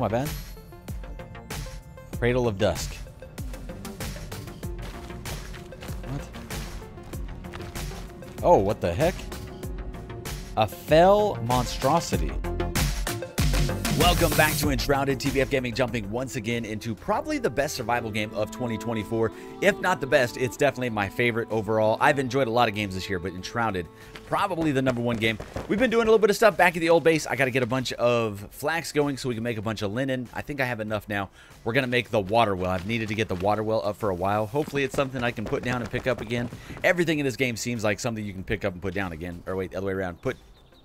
My bad. Cradle of Dusk. What? Oh, what the heck? A fell monstrosity. Welcome back to Enshrouded TBF Gaming, jumping once again into probably the best survival game of 2024. If not the best, it's definitely my favorite overall. I've enjoyed a lot of games this year, but Enshrouded, probably the number one game. We've been doing a little bit of stuff back at the old base. I got to get a bunch of flax going so we can make a bunch of linen. I think I have enough now. We're going to make the water well. I've needed to get the water well up for a while. Hopefully it's something I can put down and pick up again. Everything in this game seems like something you can pick up and put down again. Or wait, the other way around. Put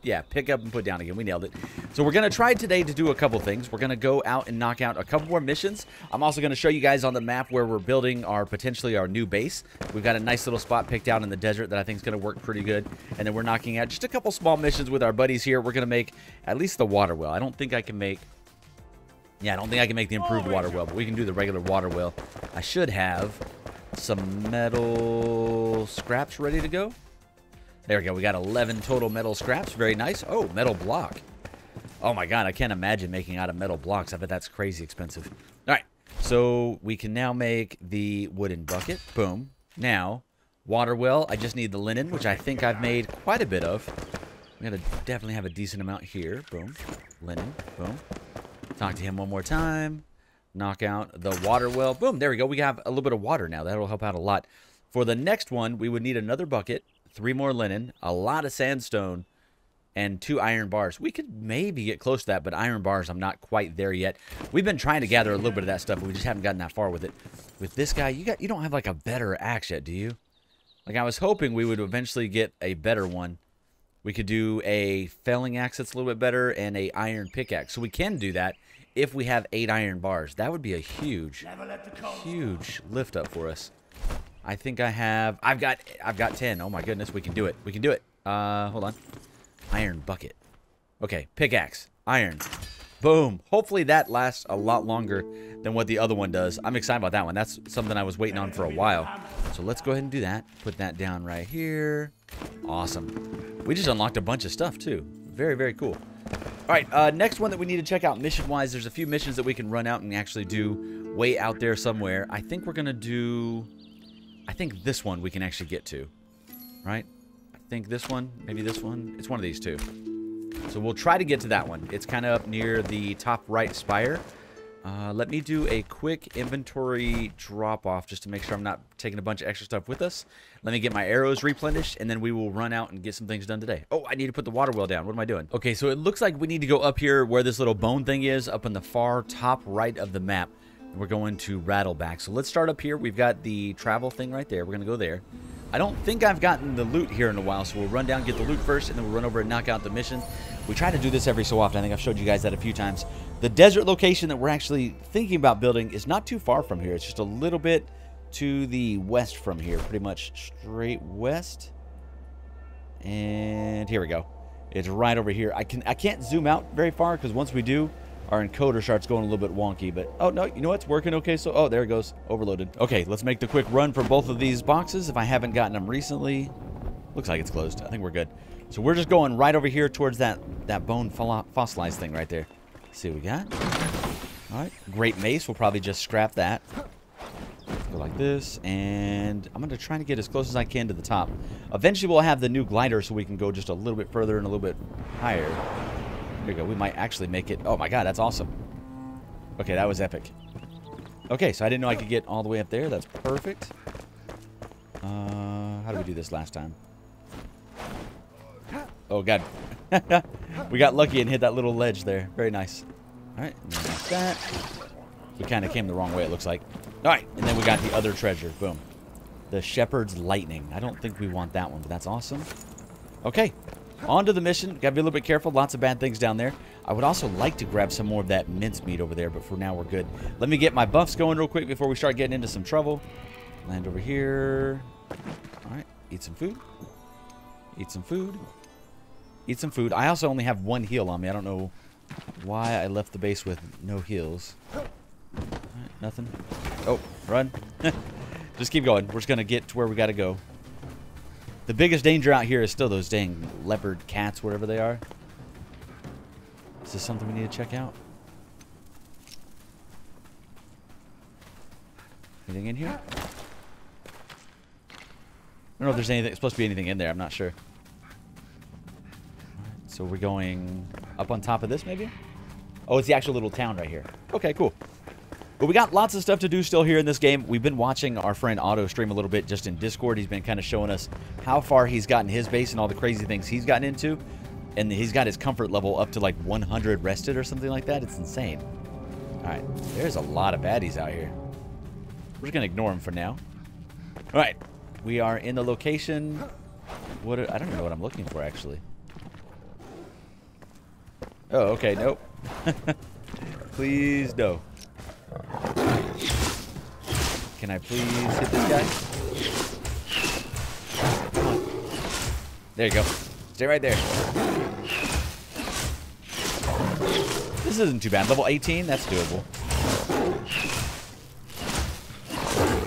yeah, pick up and put down again. We nailed it. So we're going to try today to do a couple things. We're going to go out and knock out a couple more missions. I'm also going to show you guys on the map where we're building our potentially our new base. We've got a nice little spot picked out in the desert that I think is going to work pretty good. And then we're knocking out just a couple small missions with our buddies here. We're going to make at least the water well. I don't think I can make... Yeah, I don't think I can make the improved oh, water well, but we can do the regular water well. I should have some metal scraps ready to go. There we go. We got 11 total metal scraps. Very nice. Oh, metal block. Oh my god, I can't imagine making out of metal blocks. I bet that's crazy expensive. All right, so we can now make the wooden bucket. Boom. Now, water well. I just need the linen, which I think I've made quite a bit of. We gotta definitely have a decent amount here. Boom. Linen. Boom. Talk to him one more time. Knock out the water well. Boom. There we go. We have a little bit of water now. That'll help out a lot. For the next one, we would need another bucket three more linen, a lot of sandstone, and two iron bars. We could maybe get close to that, but iron bars, I'm not quite there yet. We've been trying to gather a little bit of that stuff, but we just haven't gotten that far with it. With this guy, you got you don't have like a better axe yet, do you? Like I was hoping we would eventually get a better one. We could do a felling axe that's a little bit better and a iron pickaxe. So we can do that if we have eight iron bars. That would be a huge, huge lift up for us. I think I have... I've got I've got 10. Oh my goodness, we can do it. We can do it. Uh, hold on. Iron bucket. Okay, pickaxe. Iron. Boom. Hopefully that lasts a lot longer than what the other one does. I'm excited about that one. That's something I was waiting on for a while. So let's go ahead and do that. Put that down right here. Awesome. We just unlocked a bunch of stuff, too. Very, very cool. All right, uh, next one that we need to check out mission-wise, there's a few missions that we can run out and actually do way out there somewhere. I think we're going to do... I think this one we can actually get to, right? I think this one, maybe this one. It's one of these two. So we'll try to get to that one. It's kind of up near the top right spire. Uh, let me do a quick inventory drop off just to make sure I'm not taking a bunch of extra stuff with us. Let me get my arrows replenished and then we will run out and get some things done today. Oh, I need to put the water well down. What am I doing? Okay, so it looks like we need to go up here where this little bone thing is up in the far top right of the map. We're going to Rattleback. So let's start up here. We've got the travel thing right there. We're going to go there. I don't think I've gotten the loot here in a while, so we'll run down, get the loot first, and then we'll run over and knock out the mission. We try to do this every so often. I think I've showed you guys that a few times. The desert location that we're actually thinking about building is not too far from here. It's just a little bit to the west from here, pretty much straight west. And here we go. It's right over here. I can I can't zoom out very far because once we do, our encoder starts going a little bit wonky, but oh no, you know what's working okay? So oh, there it goes, overloaded. Okay, let's make the quick run for both of these boxes. If I haven't gotten them recently, looks like it's closed. I think we're good. So we're just going right over here towards that that bone fossilized thing right there. Let's see what we got. All right, great mace. We'll probably just scrap that. Go like this, and I'm going to try to get as close as I can to the top. Eventually, we'll have the new glider so we can go just a little bit further and a little bit higher. There we go. We might actually make it. Oh my god, that's awesome. Okay, that was epic. Okay, so I didn't know I could get all the way up there. That's perfect. Uh, how did we do this last time? Oh god. we got lucky and hit that little ledge there. Very nice. Alright, that. We kind of came the wrong way, it looks like. Alright, and then we got the other treasure. Boom. The Shepherd's Lightning. I don't think we want that one, but that's awesome. Okay, on to the mission. Gotta be a little bit careful. Lots of bad things down there. I would also like to grab some more of that mincemeat over there, but for now we're good. Let me get my buffs going real quick before we start getting into some trouble. Land over here. Alright, eat some food. Eat some food. Eat some food. I also only have one heal on me. I don't know why I left the base with no heals. nothing. Oh, run. just keep going. We're just going to get to where we got to go. The biggest danger out here is still those dang leopard cats, whatever they are. Is this something we need to check out? Anything in here? I don't know if there's anything, supposed to be anything in there. I'm not sure. So we're going up on top of this, maybe? Oh, it's the actual little town right here. Okay, cool. But we got lots of stuff to do still here in this game. We've been watching our friend Otto stream a little bit just in Discord. He's been kind of showing us how far he's gotten his base and all the crazy things he's gotten into. And he's got his comfort level up to like 100 rested or something like that. It's insane. All right, there's a lot of baddies out here. We're just going to ignore them for now. All right, we are in the location. What? I don't know what I'm looking for, actually. Oh, okay, nope. please, no. Can I please hit this guy? There you go. Stay right there. This isn't too bad. Level 18, that's doable.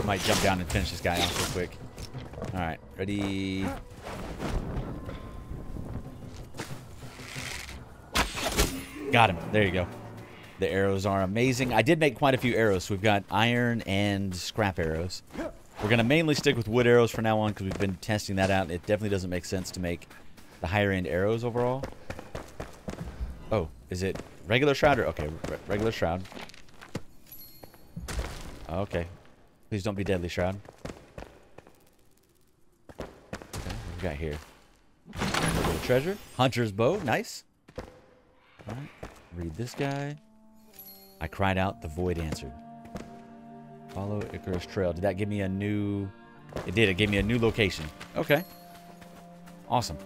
Might jump down and finish this guy off real quick. Alright, ready? Got him. There you go. The arrows are amazing. I did make quite a few arrows. we've got iron and scrap arrows. We're going to mainly stick with wood arrows for now on because we've been testing that out. It definitely doesn't make sense to make the higher end arrows overall. Oh, is it regular shroud or... Okay, re regular shroud. Okay. Please don't be deadly shroud. Okay, we got here? treasure. Hunter's bow. Nice. Alright. Read this guy. I cried out, the void answered. Follow Icarus Trail. Did that give me a new... It did. It gave me a new location. Okay. Awesome.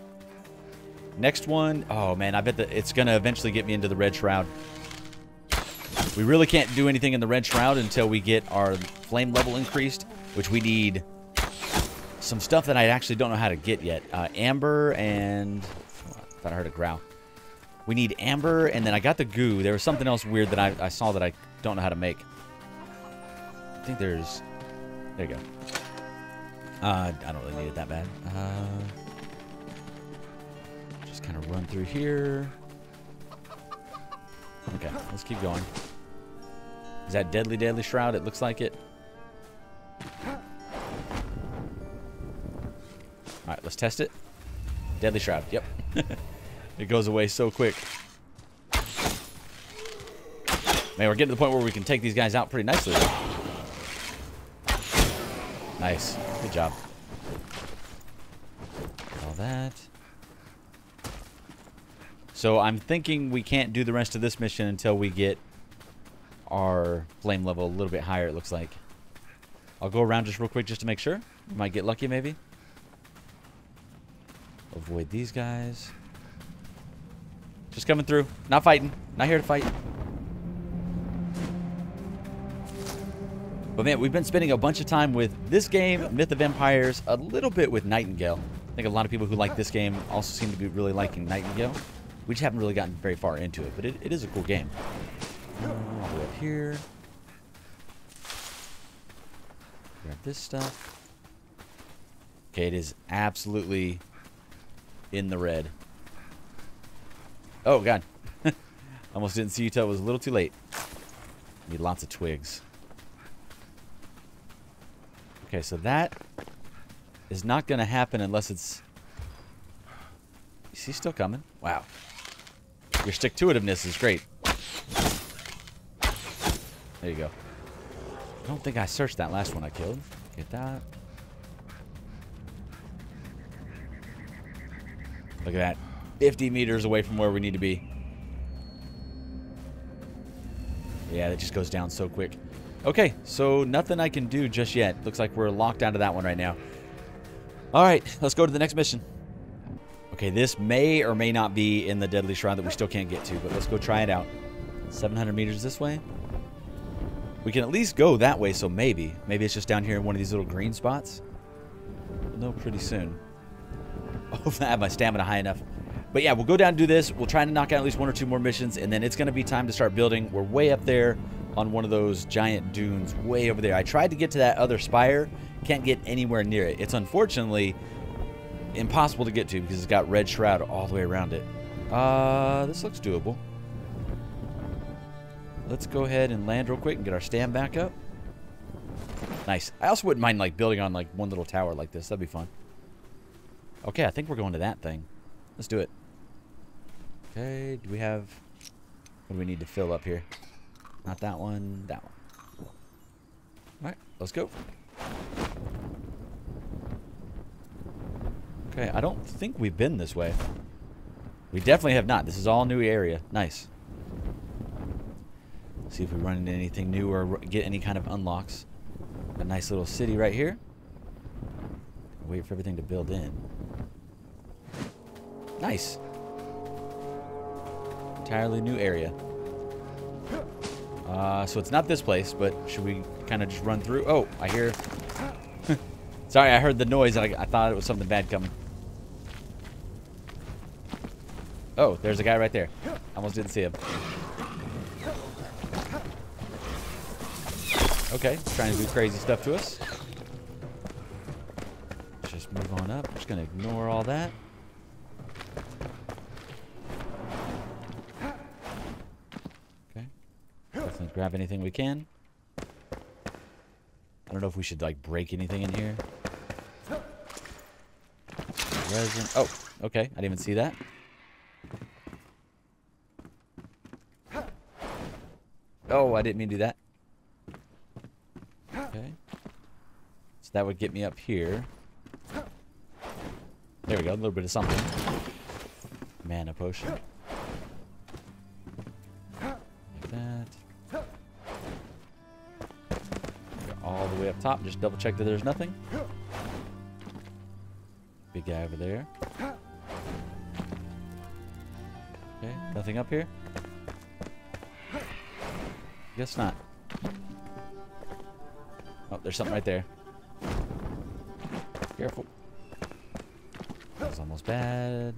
Next one. Oh, man. I bet that it's going to eventually get me into the Red Shroud. We really can't do anything in the Red Shroud until we get our flame level increased, which we need some stuff that I actually don't know how to get yet. Uh, amber and... Oh, I thought I heard a growl. We need amber, and then I got the goo. There was something else weird that I, I saw that I don't know how to make. I think there's... There you go. Uh, I don't really need it that bad. Uh, just kind of run through here. Okay, let's keep going. Is that Deadly Deadly Shroud? It looks like it. Alright, let's test it. Deadly Shroud, yep. It goes away so quick. Man, we're getting to the point where we can take these guys out pretty nicely. Nice. Good job. All that. So I'm thinking we can't do the rest of this mission until we get our flame level a little bit higher, it looks like. I'll go around just real quick just to make sure. We might get lucky, maybe. Avoid these guys. Just coming through. Not fighting. Not here to fight. But man, we've been spending a bunch of time with this game, Myth of Empires, a little bit with Nightingale. I think a lot of people who like this game also seem to be really liking Nightingale. We just haven't really gotten very far into it, but it, it is a cool game. All the way up here. Grab this stuff. Okay, it is absolutely in the red. Oh, God. Almost didn't see you till it was a little too late. Need lots of twigs. Okay, so that is not going to happen unless it's... Is he still coming? Wow. Your stick-to-itiveness is great. There you go. I don't think I searched that last one I killed. Get that. Look at that. 50 meters away from where we need to be. Yeah, that just goes down so quick. Okay, so nothing I can do just yet. Looks like we're locked onto that one right now. All right, let's go to the next mission. Okay, this may or may not be in the Deadly Shrine that we still can't get to, but let's go try it out. 700 meters this way. We can at least go that way, so maybe. Maybe it's just down here in one of these little green spots. We'll know pretty soon. Hopefully oh, I have my stamina high enough. But yeah, we'll go down and do this. We'll try to knock out at least one or two more missions, and then it's going to be time to start building. We're way up there on one of those giant dunes way over there. I tried to get to that other spire. Can't get anywhere near it. It's unfortunately impossible to get to because it's got red shroud all the way around it. Uh, this looks doable. Let's go ahead and land real quick and get our stand back up. Nice. I also wouldn't mind like building on like one little tower like this. That'd be fun. Okay, I think we're going to that thing. Let's do it. Okay, do we have... What do we need to fill up here? Not that one, that one. Alright, let's go. Okay, I don't think we've been this way. We definitely have not. This is all new area. Nice. See if we run into anything new or get any kind of unlocks. A nice little city right here. Wait for everything to build in. Nice. Entirely new area. Uh, so it's not this place, but should we kind of just run through? Oh, I hear... Sorry, I heard the noise and I, I thought it was something bad coming. Oh, there's a guy right there. Almost didn't see him. Okay, trying to do crazy stuff to us. Let's just move on up. I'm just going to ignore all that. Grab anything we can. I don't know if we should, like, break anything in here. Resin. Oh, okay. I didn't even see that. Oh, I didn't mean to do that. Okay. So that would get me up here. There we go, a little bit of something. Mana potion. Top, just double check that there's nothing. Big guy over there. Okay, nothing up here? Guess not. Oh, there's something right there. Careful. That was almost bad.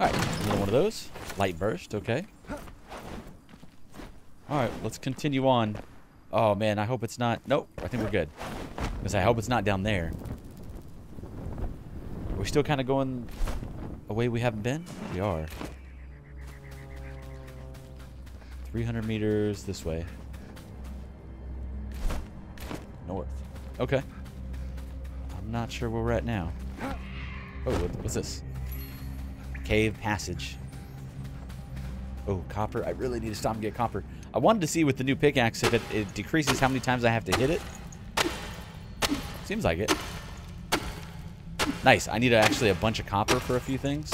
Alright, another one of those. Light burst, okay. Alright, let's continue on. Oh man, I hope it's not... Nope, I think we're good. Because I hope it's not down there. We're we still kind of going a way we haven't been? We are. 300 meters this way. North. Okay. I'm not sure where we're at now. Oh, what's this? Cave passage. Oh, copper. I really need to stop and get copper. I wanted to see with the new pickaxe if it, it decreases how many times I have to hit it. Seems like it. Nice. I need actually a bunch of copper for a few things.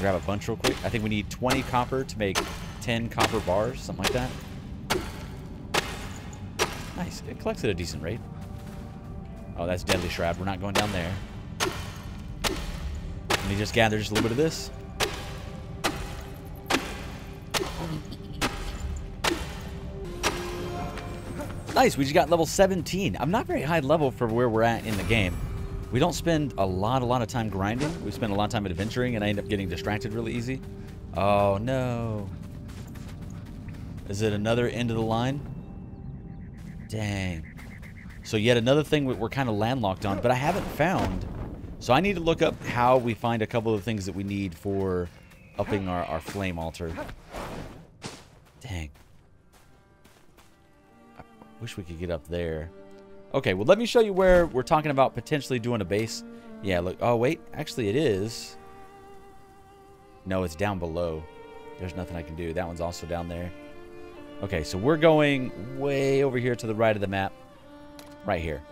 Grab a bunch real quick. I think we need 20 copper to make 10 copper bars, something like that. Nice. It collects at a decent rate. Oh, that's Deadly Shroud. We're not going down there. Let me just gather just a little bit of this. Nice, we just got level 17. I'm not very high level for where we're at in the game. We don't spend a lot, a lot of time grinding. We spend a lot of time adventuring, and I end up getting distracted really easy. Oh, no. Is it another end of the line? Dang. So yet another thing we're kind of landlocked on, but I haven't found. So I need to look up how we find a couple of things that we need for upping our, our flame altar. Dang. Wish we could get up there. Okay, well, let me show you where we're talking about potentially doing a base. Yeah, look. Oh, wait. Actually, it is. No, it's down below. There's nothing I can do. That one's also down there. Okay, so we're going way over here to the right of the map. Right here.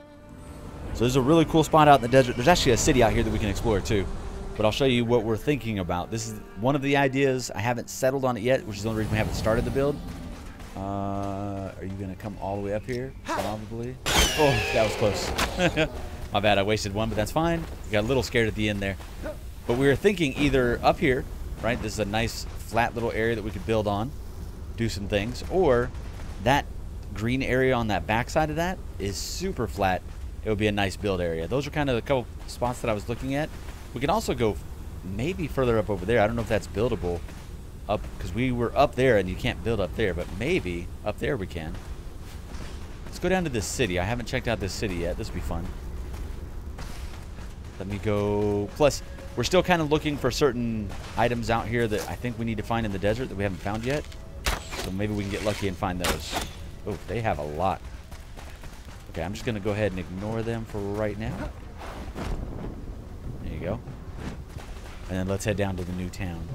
So there's a really cool spot out in the desert. There's actually a city out here that we can explore too. But I'll show you what we're thinking about. This is one of the ideas. I haven't settled on it yet, which is the only reason we haven't started the build. Uh, are you going to come all the way up here? Probably. Oh, that was close. My bad. I wasted one, but that's fine. got a little scared at the end there. But we were thinking either up here, right? This is a nice flat little area that we could build on do some things. Or that green area on that backside of that is super flat. It would be a nice build area. Those are kind of the couple spots that I was looking at. We can also go maybe further up over there. I don't know if that's buildable up because we were up there and you can't build up there, but maybe up there we can. Let's go down to this city. I haven't checked out this city yet. This would be fun. Let me go. Plus, we're still kind of looking for certain items out here that I think we need to find in the desert that we haven't found yet. So maybe we can get lucky and find those. Oh, they have a lot. Okay, I'm just to go ahead and ignore them for right now. There you go. And then let's head down to the new town.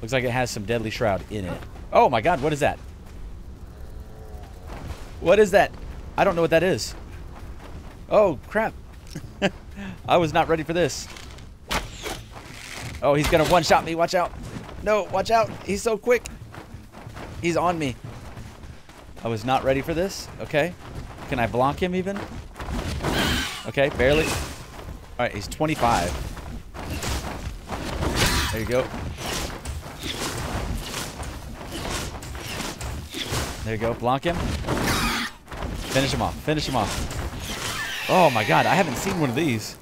Looks like it has some deadly shroud in it. Oh my god, what is that? What is that? I don't know what that is. Oh, crap. I was not ready for this. Oh, he's to one-shot me. Watch out. No, watch out. He's so quick. He's on me. I was not ready for this. Okay. Can I block him even? Okay, barely. All right, he's 25. There you go. There you go. Block him. Finish him off. Finish him off. Oh my god, I haven't seen one of these.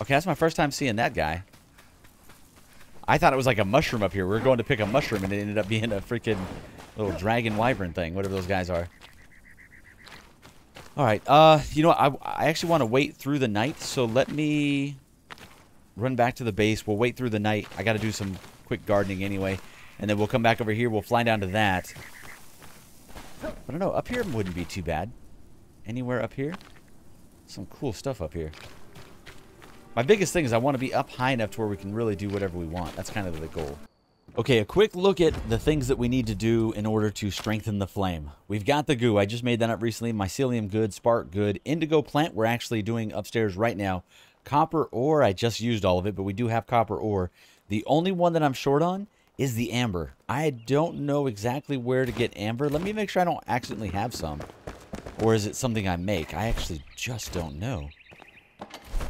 Okay, that's my first time seeing that guy. I thought it was like a mushroom up here. We were going to pick a mushroom and it ended up being a freaking little dragon wyvern thing, whatever those guys are. All right, uh, you know what? I, I actually want to wait through the night, so let me run back to the base. We'll wait through the night. I got to do some quick gardening anyway, and then we'll come back over here. We'll fly down to that. I don't know. Up here wouldn't be too bad. Anywhere up here? Some cool stuff up here. My biggest thing is I want to be up high enough to where we can really do whatever we want. That's kind of the goal. Okay, a quick look at the things that we need to do in order to strengthen the flame. We've got the goo. I just made that up recently. Mycelium good, spark good, indigo plant we're actually doing upstairs right now. Copper ore, I just used all of it, but we do have copper ore. The only one that I'm short on is the amber. I don't know exactly where to get amber. Let me make sure I don't accidentally have some. Or is it something I make? I actually just don't know.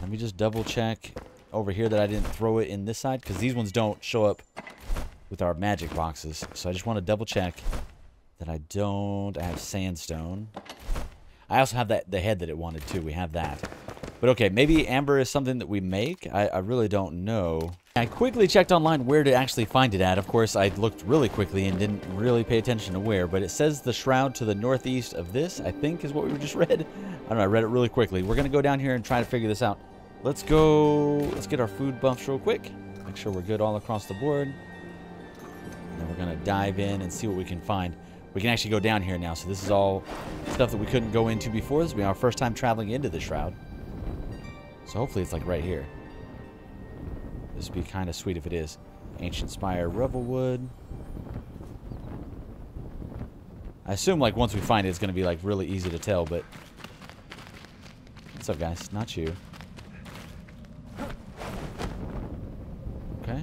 Let me just double check over here that I didn't throw it in this side because these ones don't show up with our magic boxes. So I just want to double check that I don't. I have sandstone. I also have that the head that it wanted too. We have that. But okay, maybe amber is something that we make. I, I really don't know. I quickly checked online where to actually find it at. Of course, I looked really quickly and didn't really pay attention to where, but it says the shroud to the northeast of this, I think is what we just read. I don't know, I read it really quickly. We're going to go down here and try to figure this out. Let's go, let's get our food buffs real quick. Make sure we're good all across the board. And then we're going to dive in and see what we can find. We can actually go down here now, so this is all stuff that we couldn't go into before. This will be our first time traveling into the shroud. So hopefully it's like right here. This would be kind of sweet if it is. Ancient Spire, Revelwood. I assume like once we find it, it's going to be like really easy to tell, but... What's up, guys? Not you. Okay.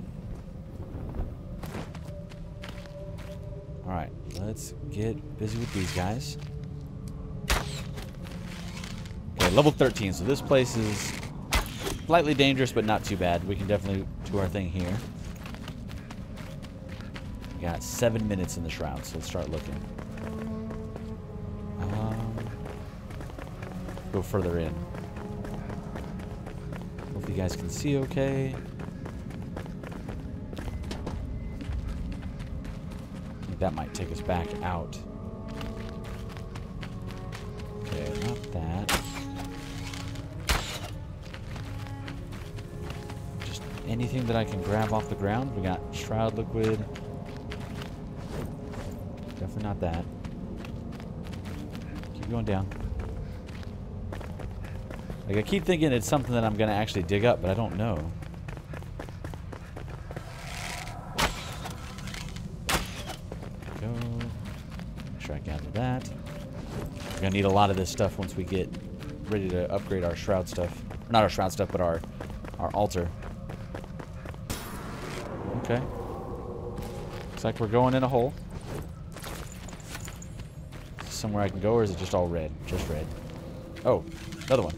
Alright, let's get busy with these guys. Okay, level 13, so this place is slightly dangerous, but not too bad. We can definitely do our thing here. We got seven minutes in the shroud, so let's start looking. Um, go further in. Hope you guys can see okay. that might take us back out. Anything that I can grab off the ground. We got shroud liquid. Definitely not that. Keep going down. Like, I keep thinking it's something that I'm going to actually dig up, but I don't know. Go. Make sure I gather that. We're going to need a lot of this stuff once we get ready to upgrade our shroud stuff. Not our shroud stuff, but our, our altar. Okay. Looks like we're going in a hole. Somewhere I can go, or is it just all red? Just red. Oh, another one.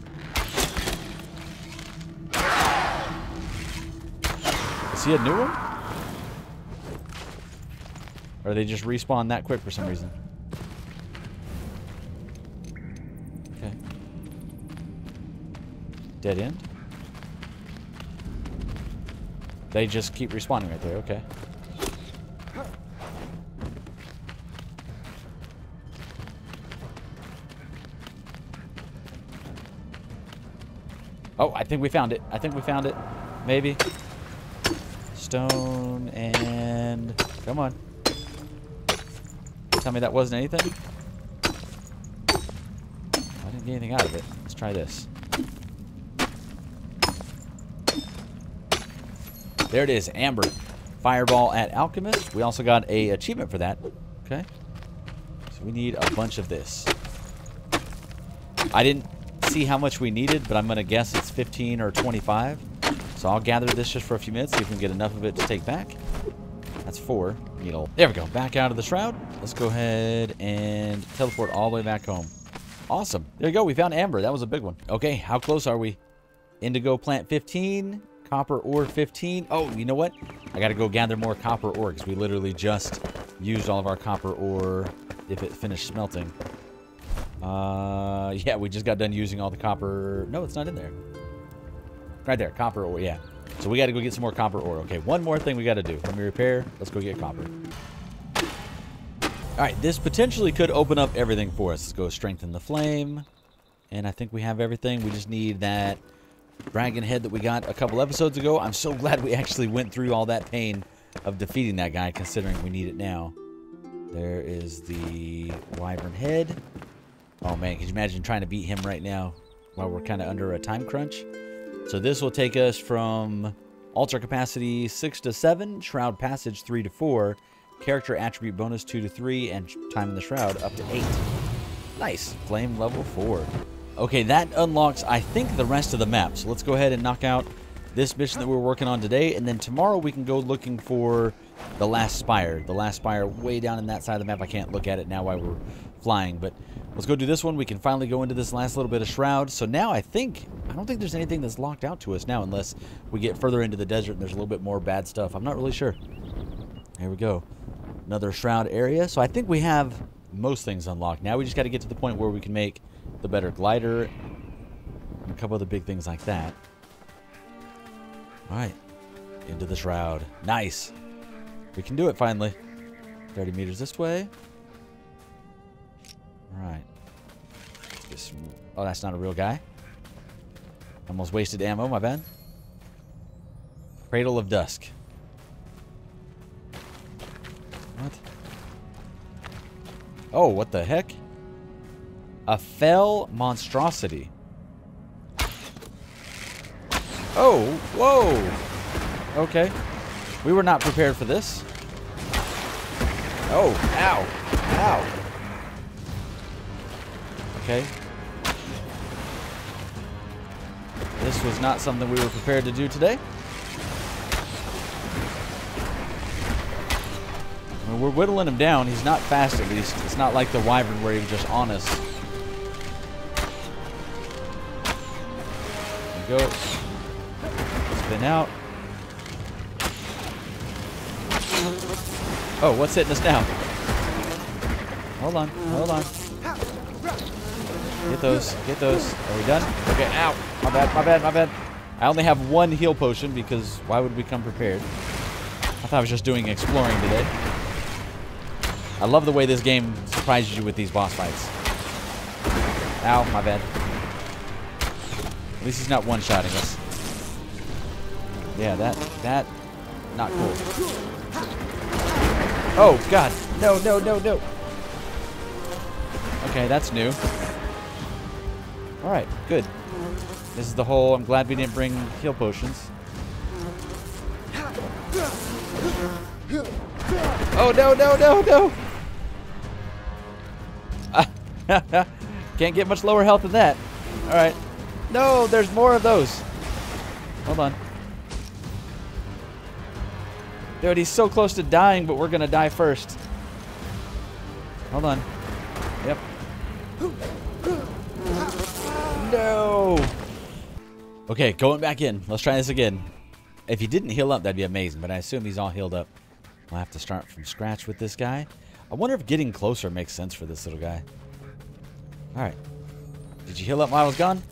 Is he a new one? Or they just respawn that quick for some reason? Okay. Dead end? They just keep respawning right there, okay. Oh, I think we found it. I think we found it. Maybe. Stone and... Come on. Tell me that wasn't anything? I didn't get anything out of it. Let's try this. There it is, Amber. Fireball at Alchemist. We also got a achievement for that. Okay. So we need a bunch of this. I didn't see how much we needed, but I'm going to guess it's 15 or 25. So I'll gather this just for a few minutes, see if we can get enough of it to take back. That's four. Needle. There we go. Back out of the shroud. Let's go ahead and teleport all the way back home. Awesome. There you go. We found Amber. That was a big one. Okay, how close are we? Indigo plant 15. Copper ore 15. Oh, you know what? I got to go gather more copper ore because we literally just used all of our copper ore if it finished smelting. Uh, yeah, we just got done using all the copper. No, it's not in there. Right there, copper ore, yeah. So we got to go get some more copper ore. Okay, one more thing we got to do. Let me repair, let's go get copper. All right, this potentially could open up everything for us. Let's go strengthen the flame. And I think we have everything. We just need that dragon head that we got a couple episodes ago. I'm so glad we actually went through all that pain of defeating that guy, considering we need it now. There is the wyvern head. Oh man, could you imagine trying to beat him right now while we're kind of under a time crunch? So this will take us from altar capacity 6 to 7, shroud passage 3 to 4, character attribute bonus 2 to 3, and time in the shroud up to 8. Nice. Flame level 4. Okay, that unlocks, I think, the rest of the map. So let's go ahead and knock out this mission that we're working on today. And then tomorrow we can go looking for the last spire. The last spire way down in that side of the map. I can't look at it now while we're flying. But let's go do this one. We can finally go into this last little bit of Shroud. So now I think, I don't think there's anything that's locked out to us now unless we get further into the desert and there's a little bit more bad stuff. I'm not really sure. Here we go. Another Shroud area. So I think we have most things unlocked. Now we just got to get to the point where we can make the better glider, and a couple other big things like that. All right, into the shroud. Nice. We can do it finally. 30 meters this way. All right. Some, oh, that's not a real guy. Almost wasted ammo, my bad. Cradle of Dusk. What? Oh, what the heck? A fell monstrosity. Oh, whoa. Okay. We were not prepared for this. Oh, ow. Ow. Okay. This was not something we were prepared to do today. I mean, we're whittling him down. He's not fast, at least. It's not like the Wyvern where he was just on us. Go. Spin out. Oh, what's hitting us now? Hold on, hold on. Get those, get those. Are we done? Okay, ow. My bad, my bad, my bad. I only have one heal potion because why would we come prepared? I thought I was just doing exploring today. I love the way this game surprises you with these boss fights. Ow, my bad. At least he's not one-shotting us. Yeah, that, that, not cool. Oh, God. No, no, no, no. Okay, that's new. Alright, good. This is the whole, I'm glad we didn't bring heal potions. Oh, no, no, no, no! Can't get much lower health than that. Alright. No, there's more of those. Hold on. Dude, he's so close to dying, but we're going to die first. Hold on. Yep. No. Okay, going back in. Let's try this again. If he didn't heal up, that'd be amazing, but I assume he's all healed up. We'll have to start from scratch with this guy. I wonder if getting closer makes sense for this little guy. All right. Did you heal up while I was gone?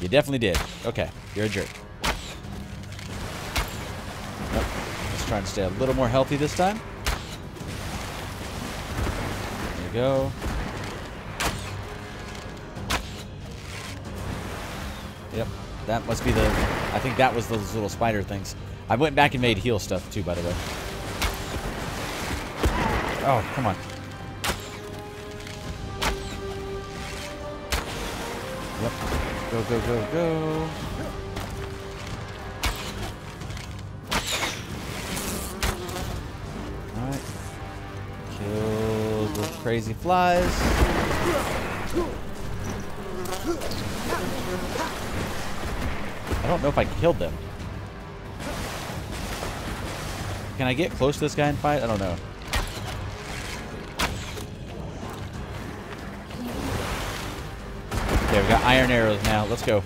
You definitely did. Okay, you're a jerk. Nope. Let's try and stay a little more healthy this time. There you go. Yep, that must be the... I think that was those little spider things. I went back and made heal stuff too, by the way. Oh, come on. Yep. Go, go, go, go. Alright. Kill the crazy flies. I don't know if I killed them. Can I get close to this guy and fight? I don't know. Okay, we've got iron arrows now. Let's go.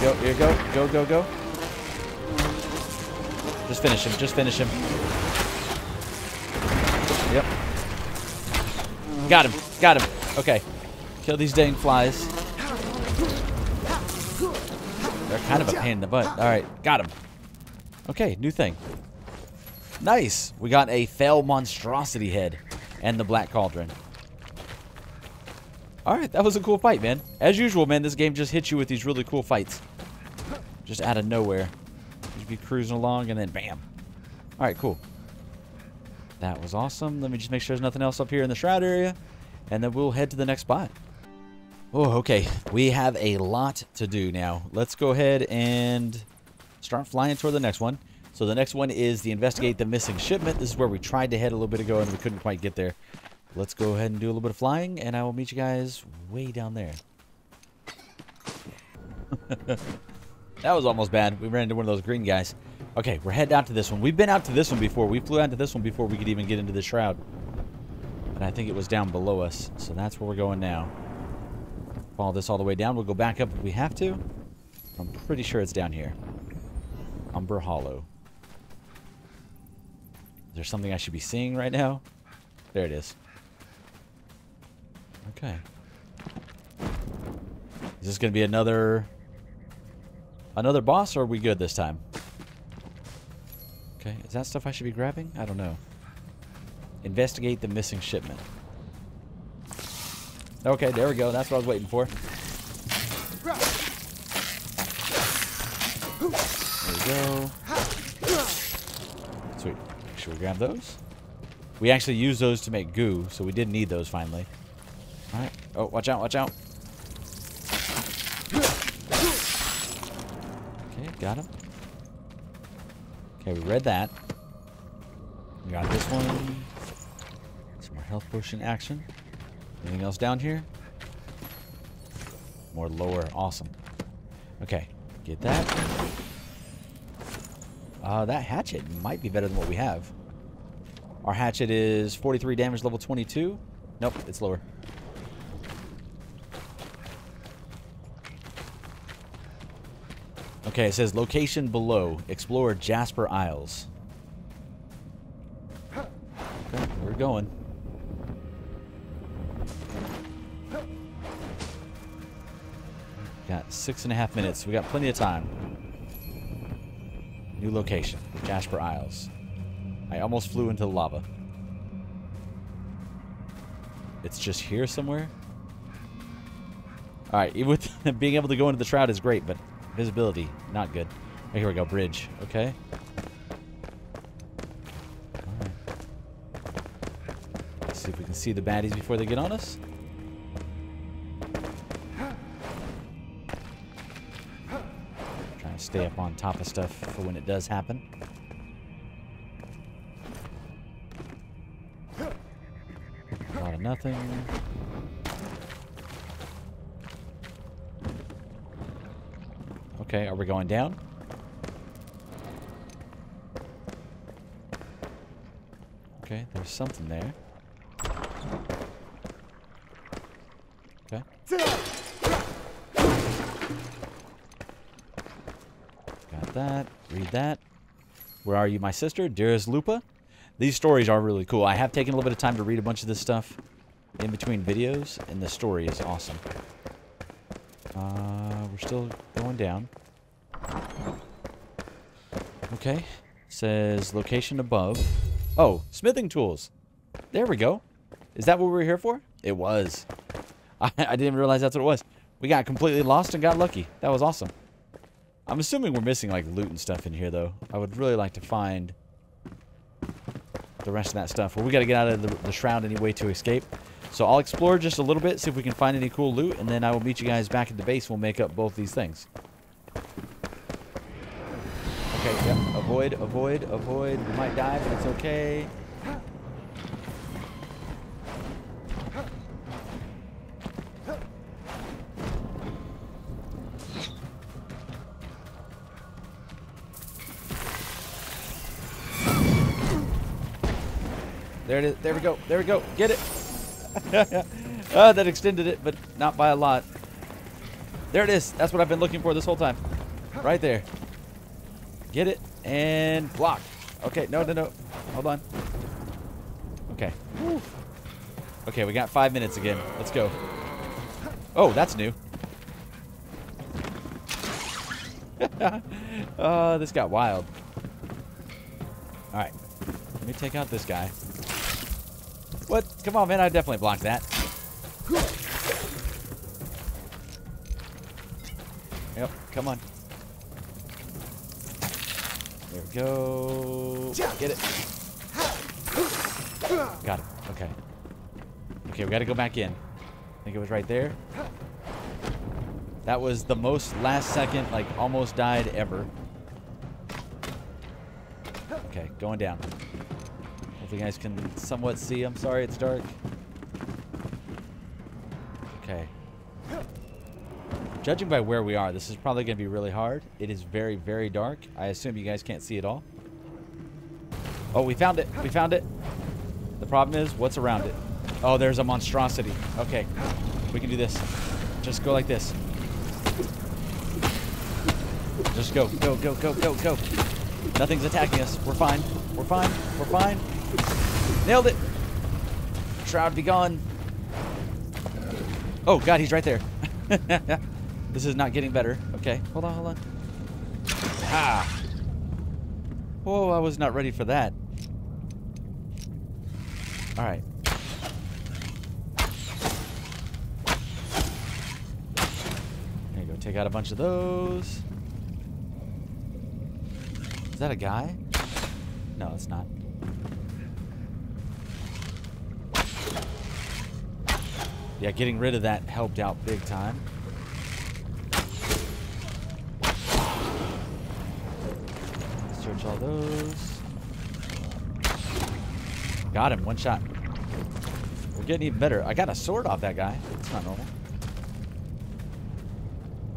Here go. Here go. Go, go, go. Just finish him. Just finish him. Yep. Got him. Got him. Okay. Kill these dang flies. They're kind of a pain in the butt. All right. Got him. Okay. New thing. Nice. We got a fell monstrosity head and the black cauldron. All right. That was a cool fight, man. As usual, man, this game just hits you with these really cool fights. Just out of nowhere. You'd be cruising along and then bam. All right. Cool. That was awesome. Let me just make sure there's nothing else up here in the shroud area. And then we'll head to the next spot. Oh, okay. We have a lot to do now. Let's go ahead and start flying toward the next one. So the next one is the investigate the missing shipment. This is where we tried to head a little bit ago and we couldn't quite get there. Let's go ahead and do a little bit of flying and I will meet you guys way down there. that was almost bad. We ran into one of those green guys. Okay, we're heading out to this one. We've been out to this one before. We flew out to this one before we could even get into the shroud. But I think it was down below us. So that's where we're going now. Follow this all the way down. We'll go back up if we have to. I'm pretty sure it's down here. Umberhollow. Is there something I should be seeing right now? There it is. Okay. Is this going to be another... Another boss, or are we good this time? Okay, is that stuff I should be grabbing? I don't know. Investigate the missing shipment. Okay, there we go. That's what I was waiting for. There we go. Grab those. We actually use those to make goo, so we did need those finally. Alright. Oh, watch out, watch out. Okay, got him. Okay, we read that. We got this one. Some more health potion action. Anything else down here? More lower. Awesome. Okay, get that. Uh, that hatchet might be better than what we have. Our hatchet is 43 damage, level 22. Nope, it's lower. Okay, it says location below. Explore Jasper Isles. Okay, we're going. Got six and a half minutes. We got plenty of time. New location, Jasper Isles. I almost flew into the lava. It's just here somewhere? Alright, with being able to go into the shroud is great, but visibility, not good. Oh, here we go, bridge. Okay. See if we can see the baddies before they get on us. Trying to stay up on top of stuff for when it does happen. Nothing. Okay, are we going down? Okay, there's something there. Okay. Got that. Read that. Where are you, my sister? Dearest Lupa? These stories are really cool. I have taken a little bit of time to read a bunch of this stuff in between videos, and the story is awesome. Uh, we're still going down. Okay. Says location above. Oh, smithing tools. There we go. Is that what we were here for? It was. I, I didn't realize that's what it was. We got completely lost and got lucky. That was awesome. I'm assuming we're missing like loot and stuff in here though. I would really like to find the rest of that stuff. Well, we got to get out of the, the shroud anyway to escape. So I'll explore just a little bit, see if we can find any cool loot, and then I will meet you guys back at the base. We'll make up both these things. Okay, yep. Avoid, avoid, avoid. We might die, but it's okay. There it is. There we go. There we go. Get it. Uh, that extended it, but not by a lot. There it is. That's what I've been looking for this whole time. Right there. Get it and block. Okay, no, no, no. Hold on. Okay. Okay, we got five minutes again. Let's go. Oh, that's new. uh, this got wild. All right. Let me take out this guy. Come on, man. I definitely blocked that. Yep. Come on. There we go. Get it. Got it. Okay. Okay, we got to go back in. I think it was right there. That was the most last second, like, almost died ever. Okay, going down. You guys can somewhat see. I'm sorry, it's dark. Okay. Judging by where we are, this is probably going to be really hard. It is very, very dark. I assume you guys can't see it all. Oh, we found it. We found it. The problem is, what's around it? Oh, there's a monstrosity. Okay. We can do this. Just go like this. Just go, go, go, go, go, go. Nothing's attacking us. We're fine. We're fine. We're fine. Nailed it. Shroud be gone. Oh, God, he's right there. this is not getting better. Okay, hold on, hold on. Ah. Whoa, I was not ready for that. All right. There you go. Take out a bunch of those. Is that a guy? No, it's not. Yeah, getting rid of that helped out big time. Search all those. Got him, one shot. We're getting even better. I got a sword off that guy. It's not normal.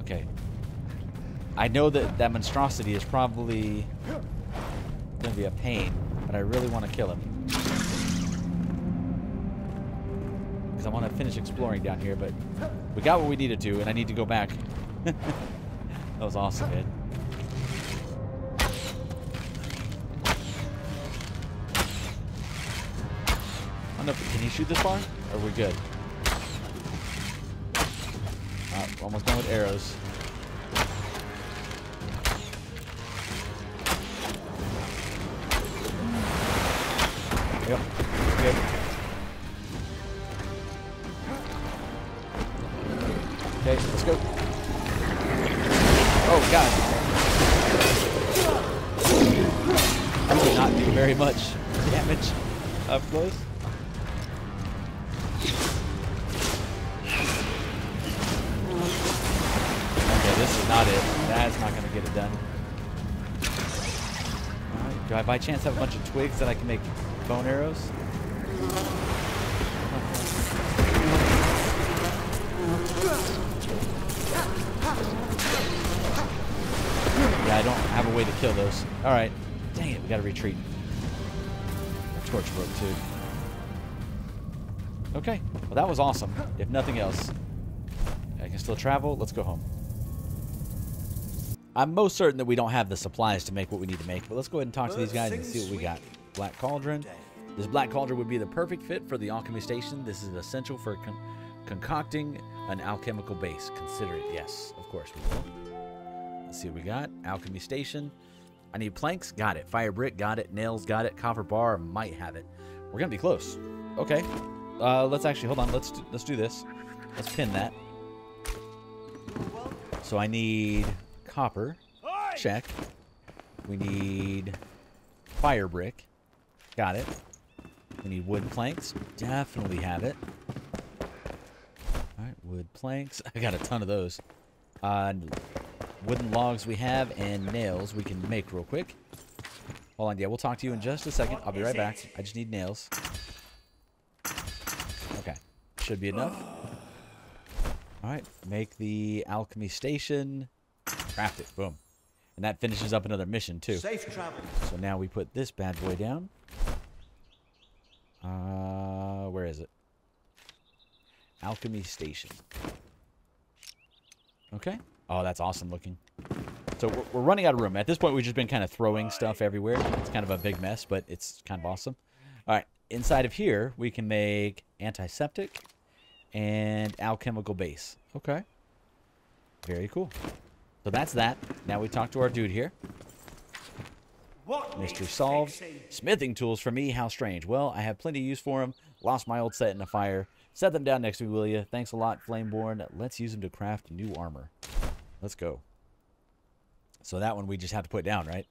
Okay. I know that that monstrosity is probably going to be a pain, but I really want to kill him. Want to finish exploring down here, but we got what we needed to, and I need to go back. that was awesome, man. I don't know if, can he shoot this far? Or are we good? Uh, almost done with arrows. Chance have a bunch of twigs that I can make bone arrows? Yeah, I don't have a way to kill those. Alright. Dang it, we gotta retreat. Torch broke too. Okay, well that was awesome, if nothing else. I can still travel, let's go home. I'm most certain that we don't have the supplies to make what we need to make, but let's go ahead and talk to these guys and see what we got. Black Cauldron. This Black Cauldron would be the perfect fit for the alchemy station. This is essential for con concocting an alchemical base. Consider it. Yes, of course we will. Let's see what we got. Alchemy station. I need planks. Got it. Fire brick. Got it. Nails. Got it. Copper bar. Might have it. We're gonna be close. Okay. Uh, let's actually hold on. Let's do, let's do this. Let's pin that. So I need copper. Check. We need fire brick. Got it. We need wood planks. Definitely have it. All right, wood planks. I got a ton of those. Uh, wooden logs we have and nails we can make real quick. Hold on, yeah, we'll talk to you in just a second. I'll be right back. I just need nails. Okay, should be enough. All right, make the alchemy station. Craft it, boom. And that finishes up another mission too. Safe travel. So now we put this bad boy down. Uh, where is it? Alchemy Station. Okay. Oh, that's awesome looking. So we're, we're running out of room. At this point, we've just been kind of throwing stuff everywhere. It's kind of a big mess, but it's kind of awesome. All right. Inside of here, we can make antiseptic and alchemical base. Okay. Very cool. So that's that. Now we talk to our dude here. What Mystery solved. Smithing tools for me, how strange. Well, I have plenty of use for them. Lost my old set in a fire. Set them down next to me, will you? Thanks a lot, Flameborn. Let's use them to craft new armor. Let's go. So that one we just have to put down, right?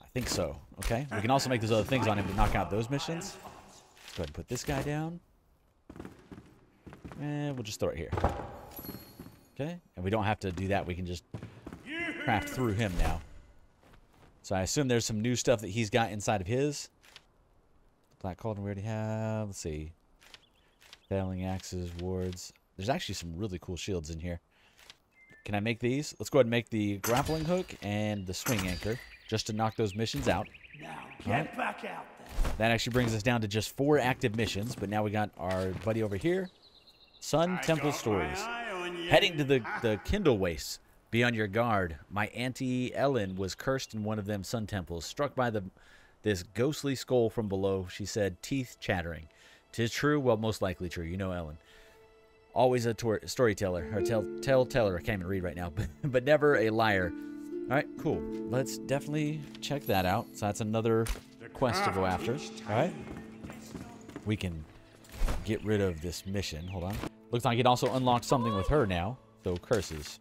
I think so. Okay. We can also make those other things on him to knock out those missions. Let's go ahead and put this guy down. And we'll just throw it here. Okay. And we don't have to do that. We can just craft through him now. So I assume there's some new stuff that he's got inside of his. Black Cauldron we already have. Let's see. Failing axes, wards. There's actually some really cool shields in here. Can I make these? Let's go ahead and make the grappling hook and the swing anchor just to knock those missions out. Now get Alright. back out there. That actually brings us down to just four active missions, but now we got our buddy over here. Sun Temple Stories. Heading to the, the Kindle Wastes. Be on your guard. My auntie Ellen was cursed in one of them sun temples, struck by the this ghostly skull from below. She said, teeth chattering. Tis true, well, most likely true. You know Ellen. Always a tor- storyteller, or tell tell teller. I can't even read right now, but, but never a liar. All right, cool. Let's definitely check that out. So that's another quest to go after. All right. We can get rid of this mission. Hold on. Looks like it also unlocked something with her now. though curses.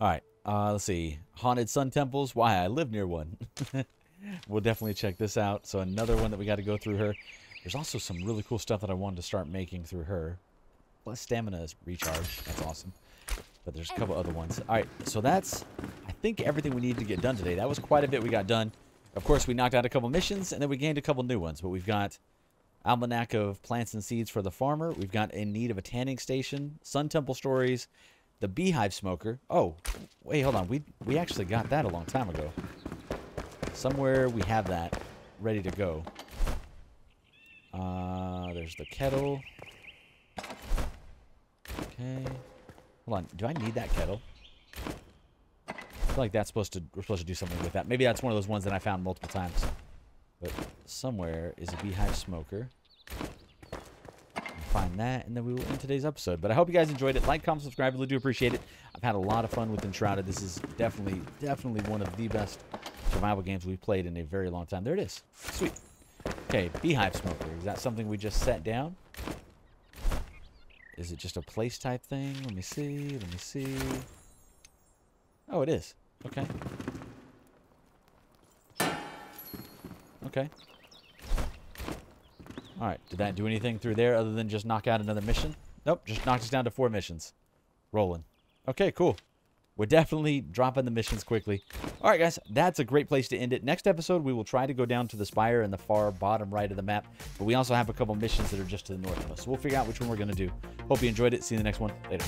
All right. Uh, let's see. Haunted Sun Temples. Why? I live near one. we'll definitely check this out. So another one that we got to go through her. There's also some really cool stuff that I wanted to start making through her. Plus stamina is recharged. That's awesome. But there's a couple other ones. All right. So that's, I think, everything we needed to get done today. That was quite a bit we got done. Of course, we knocked out a couple missions, and then we gained a couple new ones. But we've got Almanac of Plants and Seeds for the Farmer. We've got In Need of a Tanning Station. Sun Temple Stories. The Beehive Smoker. Oh, wait, hold on. We we actually got that a long time ago. Somewhere we have that ready to go. Uh, there's the kettle. Okay. Hold on. Do I need that kettle? I feel like that's supposed to we're supposed to do something with that. Maybe that's one of those ones that I found multiple times. But somewhere is a beehive smoker. Find that, and then we will end today's episode. But I hope you guys enjoyed it. Like, comment, subscribe. really do appreciate it. I've had a lot of fun with Enshrouded. This is definitely, definitely one of the best survival games we've played in a very long time. There it is. Sweet. Okay, beehive smoker. Is that something we just set down? Is it just a place type thing? Let me see. Let me see. Oh, it is. Okay. Okay. All right. Did that do anything through there other than just knock out another mission? Nope. Just knocked us down to four missions. Rolling. Okay, cool. We're definitely dropping the missions quickly. All right, guys. That's a great place to end it. Next episode, we will try to go down to the spire in the far bottom right of the map. But we also have a couple missions that are just to the north of us. So we'll figure out which one we're going to do. Hope you enjoyed it. See you in the next one. Later.